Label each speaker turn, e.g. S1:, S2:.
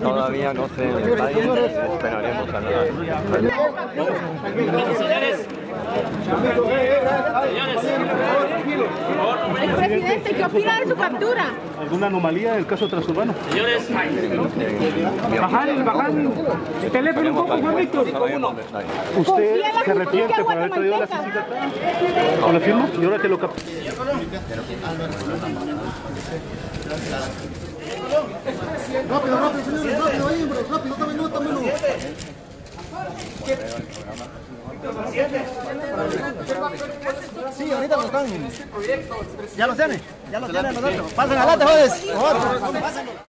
S1: Todavía no sé esperaremos a la...
S2: Señores,
S3: El presidente, ¿qué opina de su captura?
S4: ¿Alguna anomalía en el caso transurbano?
S2: señores,
S4: Bajan, bajan el teléfono un poco, Juan Víctor. ¿Usted se arrepiente por haber traído la cita ¿Con la firma? Y ahora que lo cap-
S5: Rápido, rápido, señores, rápido, ahí, hombre, rápido, dame nota, mano. Sí, ahorita lo están. Ya lo tienen, ya lo tienen nosotros. Pasen adelante. Pásenlo.